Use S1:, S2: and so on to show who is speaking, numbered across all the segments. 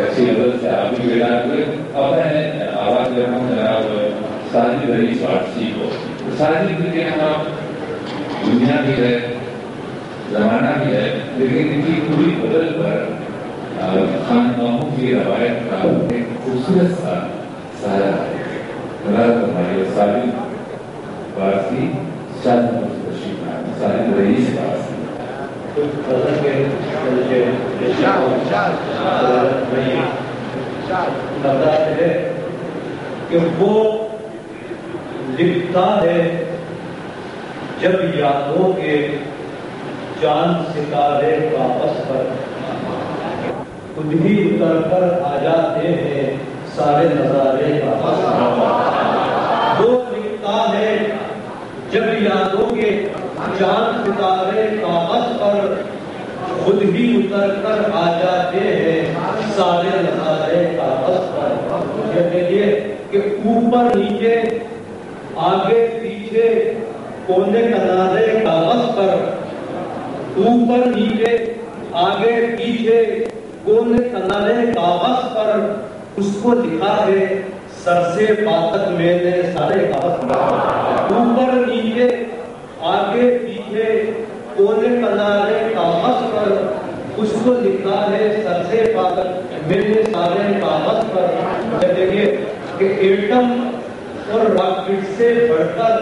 S1: अच्छी नज़र से आप भी मिला अब मैं आवाज़ दे रहा जनाब साजिद अली फारसी को तो साजिद के यहाँ दुनिया भी है जमाना भी है लेकिन इनकी पूरी बदल पर खानकाहों की रवायत का एक खूबसूरत सा सारा है साजिद फारसी शाद साजिद रईस
S2: है कि वो लिखता है जब यादों के चाँद सितारे वापस पर खुद ही उतर कर आ जाते हैं सारे नजारे वापस वो लिखता है जब यादों के चाँद सितारे कागज़ पर खुद ही उतर कर आ जाते हैं। सारे नजारे कागज़ पर देखिए कि ऊपर नीचे, आगे पीछे, कोने कनारे कागज़ पर ऊपर नीचे, आगे पीछे, कोने कनारे कागज़ पर उसको लिखा है, सर से बातक मैंने सारे कागज़ पर ऊपर नीचे, आगे पीछे कोने कनारे का कागज़ पर, उसको लिखा है सर से बातक मैंने सारे कागज़ पर देखिए कि एटम और रॉकेट से बढ़कर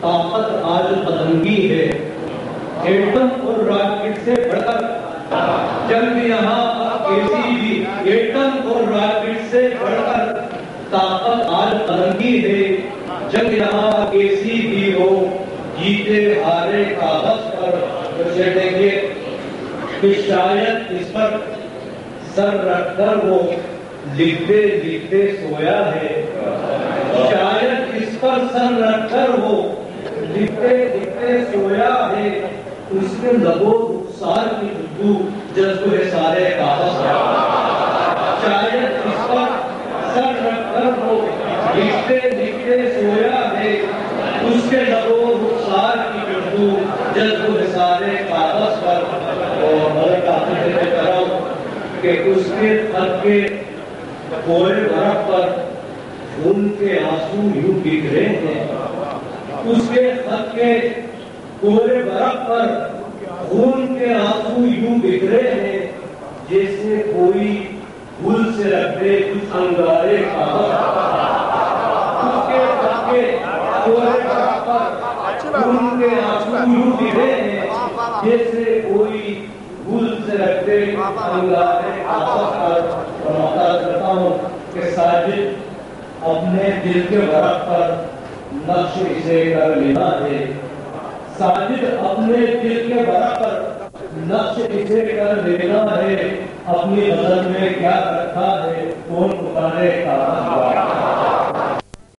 S2: ताकत आज पतंगी है। एटम और रॉकेट से बढ़कर जंग यहाँ भी। एटम और रॉकेट से बढ़कर ताकत आज पतंगी है। जंग यहाँ जीते हारे कागज़ पर देखिए कि शायद इस पर सर रखकर वो लिखते लिखते सोया है। शायद इस पर सर रखकर वो लिखते लिखते सोया है। उसके लगो सार की खुशबू जज्ब है सारे कागज़ शायद इस पर सर रखकर वो लिखते लिखते सोया है। उसके लगो खुशबू सारे कागज़ पर। और मैं काफ़ी कर रहा कि उसके खत के कोरे बर्फ़ पर खून के आँसू यूँ बिखरे हैं। उसके खत के कोरे बर्फ़ पर खून के आँसू यूँ बिखरे हैं, जैसे कोई भूल से रखते कुछ अंगारे उसके खत के कोरे बर्फ़ पर खून के आँसू यूँ जैसे कोई भूल से रखते करता हूँ कि साजिद अपने दिल के बरफ पर नक्श इसे कर लेना है। साजिद अपने दिल के बरफ पर नक्श इसे कर लेना है। अपनी नज़र में क्या रखा है? कौन उतारे का